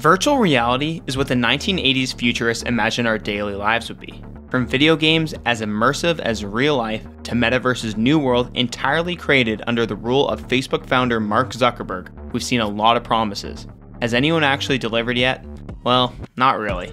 Virtual reality is what the 1980s futurists imagined our daily lives would be. From video games as immersive as real life to Metaverse's new world entirely created under the rule of Facebook founder Mark Zuckerberg, we've seen a lot of promises. Has anyone actually delivered yet? Well, not really.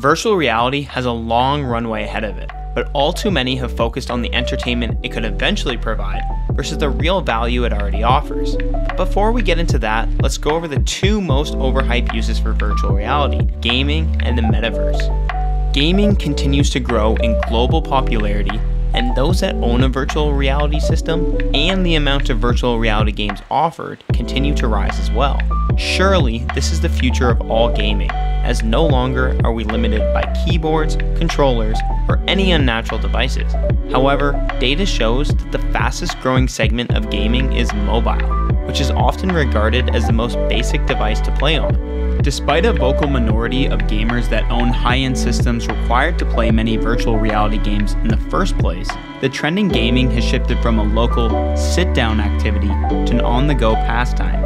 Virtual reality has a long runway ahead of it, but all too many have focused on the entertainment it could eventually provide versus the real value it already offers. Before we get into that, let's go over the two most overhyped uses for virtual reality gaming and the metaverse. Gaming continues to grow in global popularity and those that own a virtual reality system and the amount of virtual reality games offered continue to rise as well. Surely, this is the future of all gaming, as no longer are we limited by keyboards, controllers, or any unnatural devices. However, data shows that the fastest growing segment of gaming is mobile, which is often regarded as the most basic device to play on. Despite a vocal minority of gamers that own high end systems required to play many virtual reality games in the first place, the trend in gaming has shifted from a local sit down activity to an on the go pastime.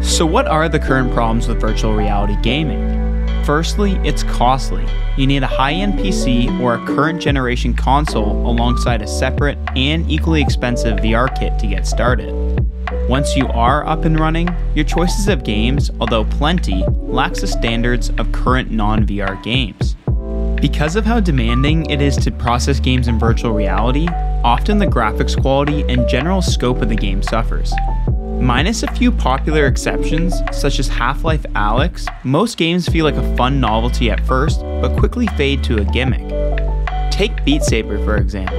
So, what are the current problems with virtual reality gaming? Firstly, it's costly. You need a high end PC or a current generation console alongside a separate and equally expensive VR kit to get started. Once you are up and running, your choices of games, although plenty, lacks the standards of current non-VR games. Because of how demanding it is to process games in virtual reality, often the graphics quality and general scope of the game suffers. Minus a few popular exceptions, such as Half Life Alyx, most games feel like a fun novelty at first, but quickly fade to a gimmick. Take Beat Saber for example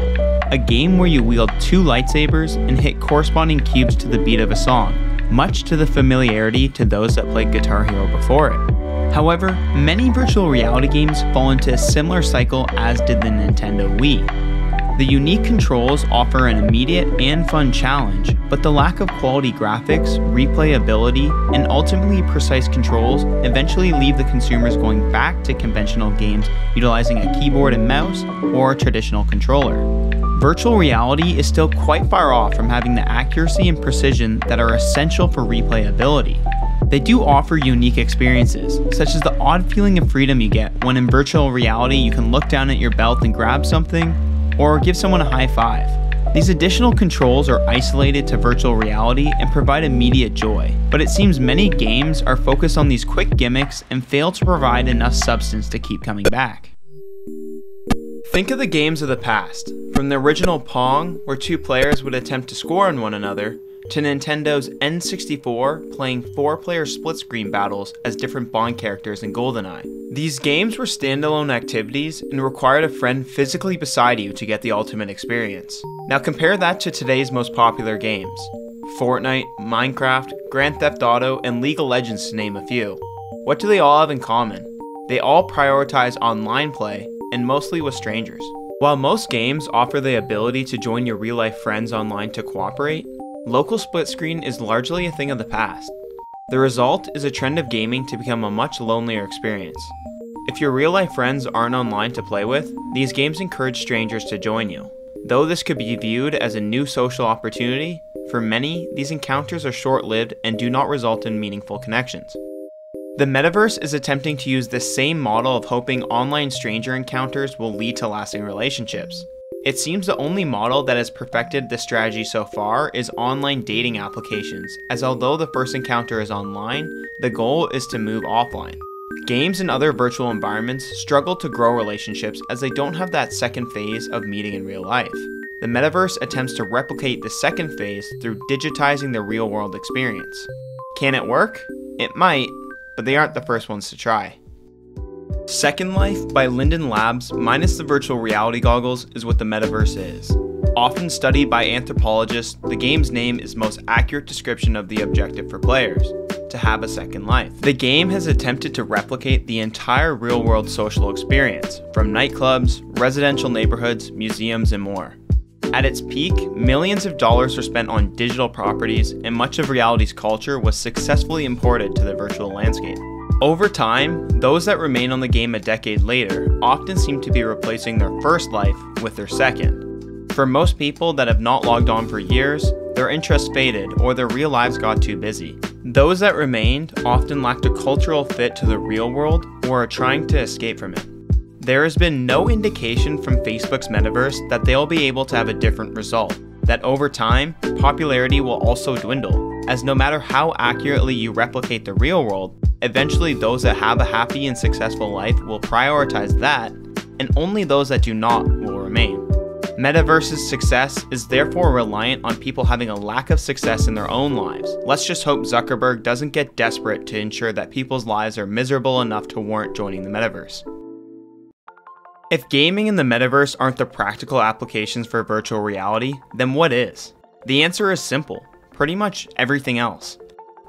a game where you wield two lightsabers and hit corresponding cubes to the beat of a song, much to the familiarity to those that played Guitar Hero before it. However, many virtual reality games fall into a similar cycle as did the Nintendo Wii. The unique controls offer an immediate and fun challenge, but the lack of quality graphics, replayability, and ultimately precise controls eventually leave the consumers going back to conventional games utilizing a keyboard and mouse or a traditional controller virtual reality is still quite far off from having the accuracy and precision that are essential for replayability. They do offer unique experiences, such as the odd feeling of freedom you get when in virtual reality you can look down at your belt and grab something, or give someone a high five. These additional controls are isolated to virtual reality and provide immediate joy, but it seems many games are focused on these quick gimmicks and fail to provide enough substance to keep coming back. Think of the games of the past, from the original Pong, where two players would attempt to score on one another, to Nintendo's N64 playing four player split screen battles as different Bond characters in GoldenEye. These games were standalone activities and required a friend physically beside you to get the ultimate experience. Now compare that to today's most popular games Fortnite, Minecraft, Grand Theft Auto, and League of Legends, to name a few. What do they all have in common? They all prioritize online play and mostly with strangers. While most games offer the ability to join your real life friends online to cooperate, local split screen is largely a thing of the past. The result is a trend of gaming to become a much lonelier experience. If your real life friends aren't online to play with, these games encourage strangers to join you. Though this could be viewed as a new social opportunity, for many, these encounters are short lived and do not result in meaningful connections. The metaverse is attempting to use the same model of hoping online stranger encounters will lead to lasting relationships. It seems the only model that has perfected this strategy so far is online dating applications, as although the first encounter is online, the goal is to move offline. Games and other virtual environments struggle to grow relationships as they don't have that second phase of meeting in real life. The metaverse attempts to replicate the second phase through digitizing the real world experience. Can it work? It might, but they aren't the first ones to try. Second Life by Linden Labs, minus the virtual reality goggles, is what the metaverse is. Often studied by anthropologists, the game's name is most accurate description of the objective for players to have a second life. The game has attempted to replicate the entire real world social experience, from nightclubs, residential neighborhoods, museums, and more. At its peak, millions of dollars were spent on digital properties, and much of reality's culture was successfully imported to the virtual landscape. Over time, those that remain on the game a decade later often seem to be replacing their first life with their second. For most people that have not logged on for years, their interest faded or their real lives got too busy. Those that remained often lacked a cultural fit to the real world or are trying to escape from it. There has been no indication from Facebook's metaverse that they'll be able to have a different result, that over time, popularity will also dwindle, as no matter how accurately you replicate the real world, eventually those that have a happy and successful life will prioritize that, and only those that do not will remain. Metaverse's success is therefore reliant on people having a lack of success in their own lives. Let's just hope Zuckerberg doesn't get desperate to ensure that people's lives are miserable enough to warrant joining the metaverse. If gaming and the metaverse aren't the practical applications for virtual reality, then what is? The answer is simple pretty much everything else.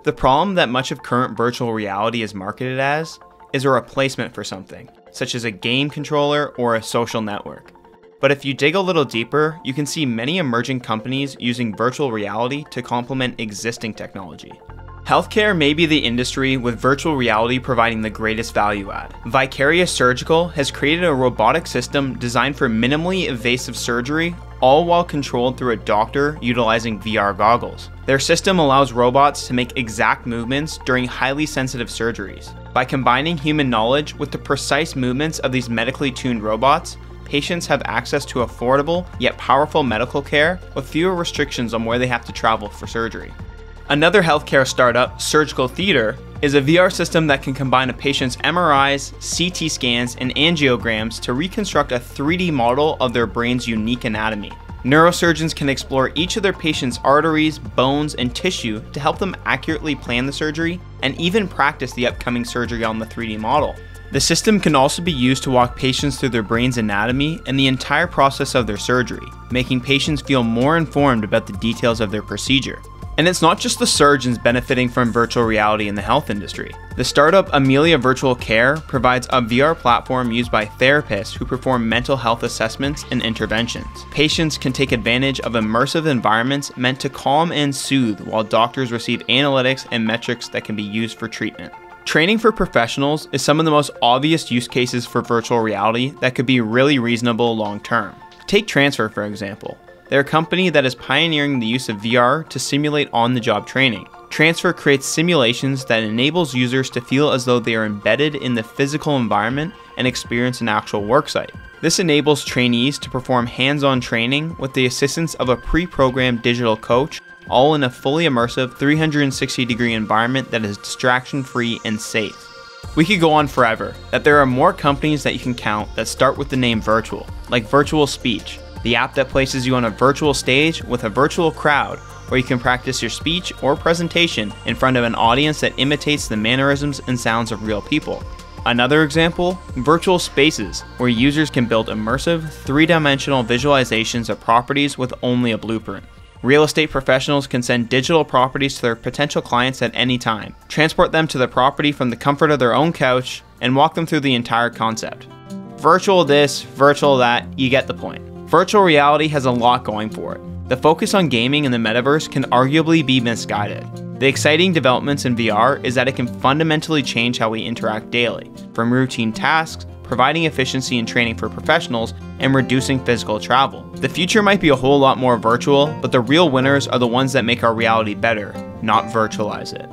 The problem that much of current virtual reality is marketed as is a replacement for something, such as a game controller or a social network. But if you dig a little deeper, you can see many emerging companies using virtual reality to complement existing technology. Healthcare may be the industry with virtual reality providing the greatest value add. Vicarious Surgical has created a robotic system designed for minimally invasive surgery, all while controlled through a doctor utilizing VR goggles. Their system allows robots to make exact movements during highly sensitive surgeries. By combining human knowledge with the precise movements of these medically tuned robots, patients have access to affordable yet powerful medical care with fewer restrictions on where they have to travel for surgery. Another healthcare startup, Surgical Theater, is a VR system that can combine a patient's MRIs, CT scans, and angiograms to reconstruct a 3D model of their brain's unique anatomy. Neurosurgeons can explore each of their patient's arteries, bones, and tissue to help them accurately plan the surgery and even practice the upcoming surgery on the 3D model. The system can also be used to walk patients through their brain's anatomy and the entire process of their surgery, making patients feel more informed about the details of their procedure. And it's not just the surgeons benefiting from virtual reality in the health industry. The startup Amelia Virtual Care provides a VR platform used by therapists who perform mental health assessments and interventions. Patients can take advantage of immersive environments meant to calm and soothe while doctors receive analytics and metrics that can be used for treatment. Training for professionals is some of the most obvious use cases for virtual reality that could be really reasonable long term. Take Transfr, for example. They're a company that is pioneering the use of VR to simulate on the job training. Transfr creates simulations that enables users to feel as though they are embedded in the physical environment and experience an actual worksite. This enables trainees to perform hands on training with the assistance of a pre programmed digital coach, all in a fully immersive 360 degree environment that is distraction free and safe. We could go on forever, that there are more companies that you can count that start with the name virtual, like Virtual Speech, the app that places you on a virtual stage with a virtual crowd where you can practice your speech or presentation in front of an audience that imitates the mannerisms and sounds of real people. Another example, virtual spaces, where users can build immersive, three dimensional visualizations of properties with only a blueprint. Real estate professionals can send digital properties to their potential clients at any time, transport them to the property from the comfort of their own couch, and walk them through the entire concept. Virtual this, virtual that, you get the point. Virtual reality has a lot going for it. The focus on gaming in the metaverse can arguably be misguided. The exciting developments in VR is that it can fundamentally change how we interact daily, from routine tasks, providing efficiency and training for professionals, and reducing physical travel. The future might be a whole lot more virtual, but the real winners are the ones that make our reality better, not virtualize it.